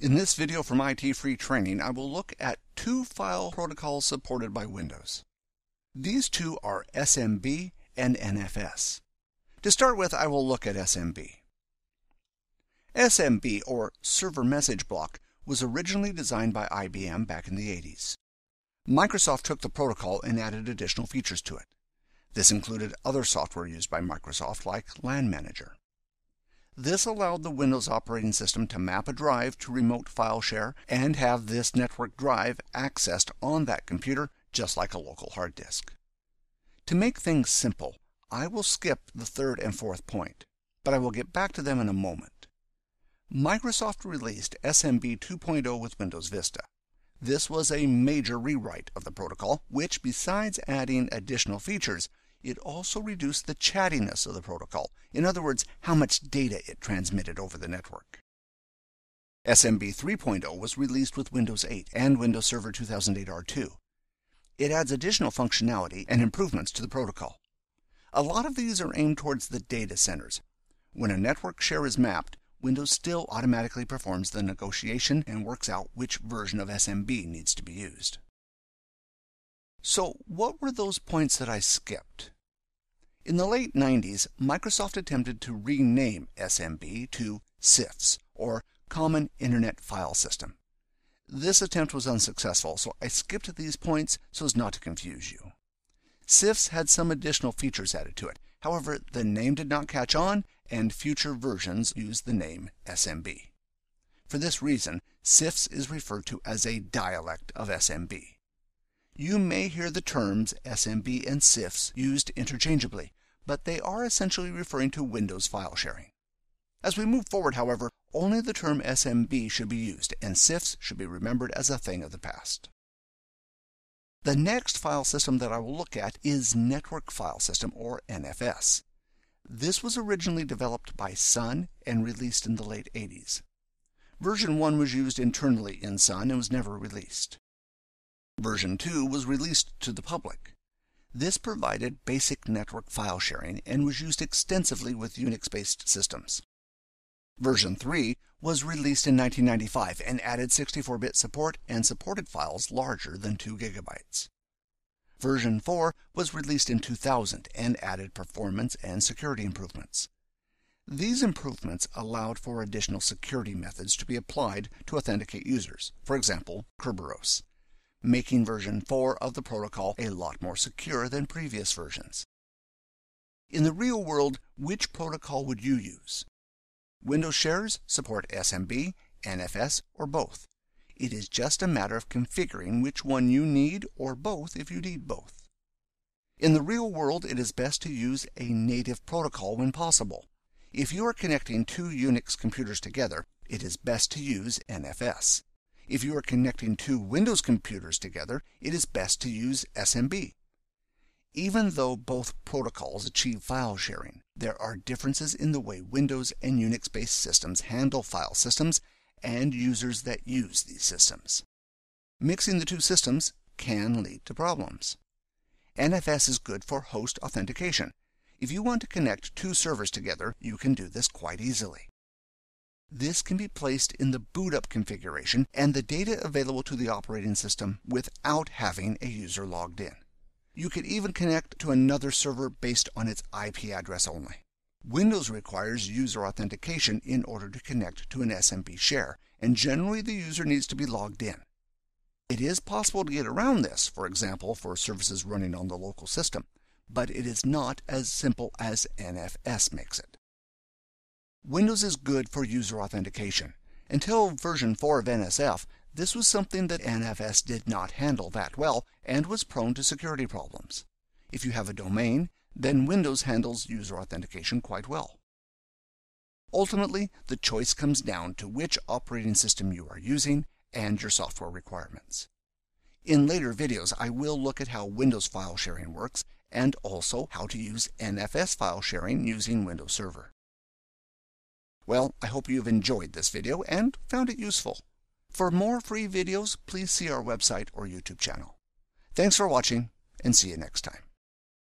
In this video from IT Free Training, I will look at two file protocols supported by Windows. These two are SMB and NFS. To start with, I will look at SMB. SMB, or Server Message Block, was originally designed by IBM back in the 80s. Microsoft took the protocol and added additional features to it. This included other software used by Microsoft like LAN Manager. This allowed the Windows operating system to map a drive to remote file share and have this network drive accessed on that computer just like a local hard disk. To make things simple, I will skip the third and fourth point, but I will get back to them in a moment. Microsoft released SMB 2.0 with Windows Vista. This was a major rewrite of the protocol, which, besides adding additional features, it also reduced the chattiness of the protocol, in other words, how much data it transmitted over the network. SMB 3.0 was released with Windows 8 and Windows Server 2008 R2. It adds additional functionality and improvements to the protocol. A lot of these are aimed towards the data centers. When a network share is mapped, Windows still automatically performs the negotiation and works out which version of SMB needs to be used. So, what were those points that I skipped? In the late 90s, Microsoft attempted to rename SMB to CIFS, or Common Internet File System. This attempt was unsuccessful, so I skipped these points so as not to confuse you. CIFS had some additional features added to it. However, the name did not catch on, and future versions used the name SMB. For this reason, CIFS is referred to as a dialect of SMB. You may hear the terms SMB and CIFS used interchangeably, but they are essentially referring to Windows file sharing. As we move forward, however, only the term SMB should be used, and CIFS should be remembered as a thing of the past. The next file system that I will look at is Network File System, or NFS. This was originally developed by Sun and released in the late 80s. Version 1 was used internally in Sun and was never released. Version 2 was released to the public. This provided basic network file sharing and was used extensively with Unix-based systems. Version 3 was released in 1995 and added 64-bit support and supported files larger than 2 gigabytes. Version 4 was released in 2000 and added performance and security improvements. These improvements allowed for additional security methods to be applied to authenticate users, for example, Kerberos making version 4 of the protocol a lot more secure than previous versions. In the real world, which protocol would you use? Windows shares support SMB, NFS, or both. It is just a matter of configuring which one you need or both if you need both. In the real world, it is best to use a native protocol when possible. If you are connecting two Unix computers together, it is best to use NFS. If you are connecting two Windows computers together, it is best to use SMB. Even though both protocols achieve file sharing, there are differences in the way Windows and Unix-based systems handle file systems and users that use these systems. Mixing the two systems can lead to problems. NFS is good for host authentication. If you want to connect two servers together, you can do this quite easily. This can be placed in the boot up configuration and the data available to the operating system without having a user logged in. You could even connect to another server based on its IP address only. Windows requires user authentication in order to connect to an SMB share, and generally the user needs to be logged in. It is possible to get around this, for example, for services running on the local system, but it is not as simple as NFS makes it. Windows is good for user authentication. Until version 4 of NSF, this was something that NFS did not handle that well and was prone to security problems. If you have a domain, then Windows handles user authentication quite well. Ultimately, the choice comes down to which operating system you are using and your software requirements. In later videos, I will look at how Windows file sharing works and also how to use NFS file sharing using Windows Server. Well, I hope you've enjoyed this video and found it useful. For more free videos, please see our website or YouTube channel. Thanks for watching, and see you next time.